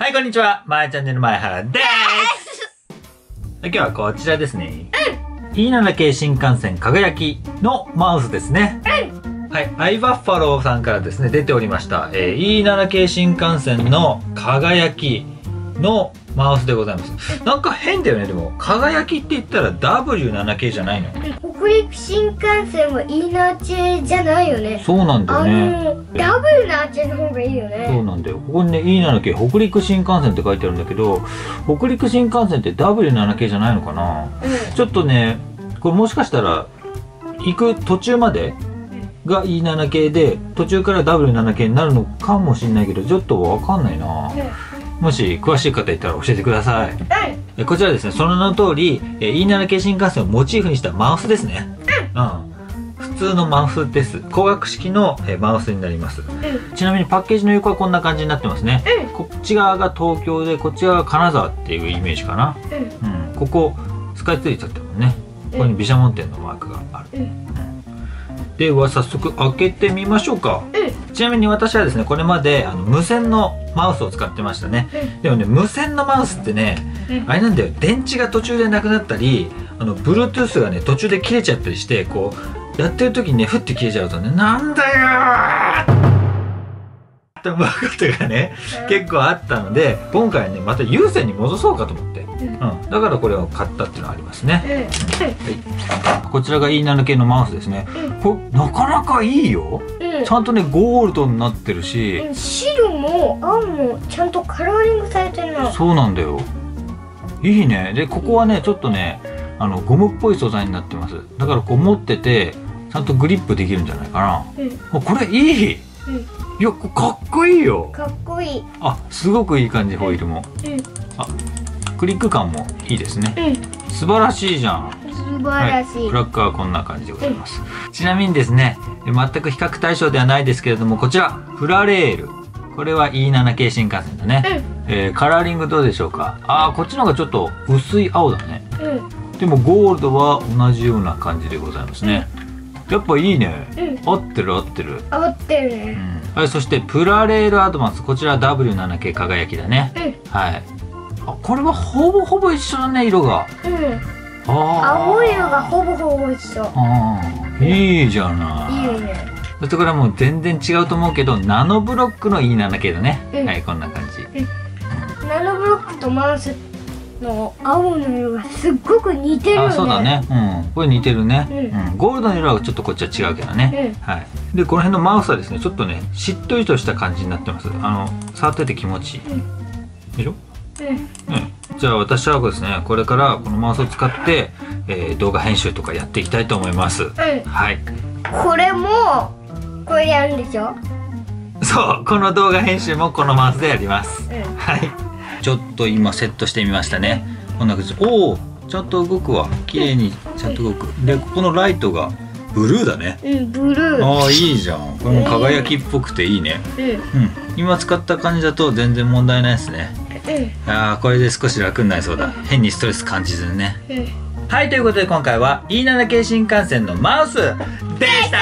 はい、こんにちは。まえチャンネル前原です。今日はこちらですね。E7 系新幹線輝きのマウスですね。はい、アイバッファローさんからですね、出ておりました。えー E7 系新幹線の輝きのマウスでございます。なんか変だよね、でも。輝きって言ったら W7 系じゃないの？北陸新幹線は E ナーチェじゃないよねそうなんだよあね。の W ナーチェの方がいいよそうねなんだよ。ここにね、E7 系北陸新幹線って書いてあるんだけど、北陸新幹線って W7 系じゃないのかなうちょっとね、これもしかしたら、行く途中までが E7 系で、途中から W7 系になるのかもしれないけど、ちょっとわかんないな。もし詳しい方いたら教えてください。んえこちらですね、その名の通り、え E7 系新幹線をモチーフにしたマウスですね。うん。普通のマウスです。光学式のえマウスになります。ちなみにパッケージの横はこんな感じになってますね。こっち側が東京で、こっち側が金沢っていうイメージかな。うん。うん、ここスカイツリー立ってるもんね。ここに毘沙門天のマークがある、うん。うん。では早速開けてみましょうか。うん。ちなみに私はですねこれまであの無線のマウスを使ってましたね。うん。でもね無線のマウスってねうん。あれなんだよ。電池が途中でなくなったりあの Bluetooth がね途中で切れちゃったりしてこうやってる時にねふって切れちゃうとねなんだよーって思うことがね結構あったので今回ねまた有線に戻そうかと思って、うん、だからこれを買ったっていうのはありますね、こちらが E7 系のマウスですね。これなかなかいいよ。うん。ちゃんとねゴールドになってるし。うん。白も青もちゃんとカラーリングされてるなそうなんだよ。いいね。でここはねちょっとねあのゴムっぽい素材になってます。だからこう持っててちゃんとグリップできるんじゃないかうん。なもうこれいい。うん。いやこれかっこいいよ。かっこいい。あすごくいい感じホイールも。うん。クリック感もいいですね。うん。素晴らしいじゃん。素晴らしい。ブラックはこんな感じでございます、ちなみにですね全く比較対象ではないですけれどもこちらフラレール。これは E7 系新幹線だね、えーカラーリングどうでしょうか？あーこっちの方がちょっと薄い青だね。うんうん。でもゴールドは同じような感じでございますね、やっぱいいね、うん。合ってる合ってる、合ってるうねん。はい、そしてプラレールアドバンス。こちら W7 系輝きだね。うん。はい。あこれはほぼほぼ一緒だね色が。うん。あー。青色がほぼほぼ一緒。あー。いいじゃない。いいよね。そしてこれはもう全然違うと思うけどナノブロックの E7 系だね、うん。はいこんな感じ。ナノブロックとマウスの青の色がすっごく似てるよね。あそうだね。うん。これ似てるね、ううん。ゴールドの色はちょっとこっちは違うけどね、うん。はい。でこの辺のマウスはですねちょっとねしっとりとした感じになってます。あの触ってて気持ちいい、でしょ？うん。うん。じゃあ私はですねこれからこのマウスを使って、えー動画編集とかやっていきたいと思います。うん。はい。これもこれでやるんでしょ？そう。この動画編集もこのマウスでやります。うん。はいちょっと今セットしてみましたね。こんな感じ。おおちゃんと動くわ。綺麗にちゃんと動く。でここのライトがブルーだね。うんブルー。ああいいじゃん。これも輝きっぽくていいね。うんうん。今使った感じだと全然問題ないですね。うんああこれで少し楽になりそうだ。変にストレス感じずにね。うんはいということで今回は E7 系新幹線のマウスでした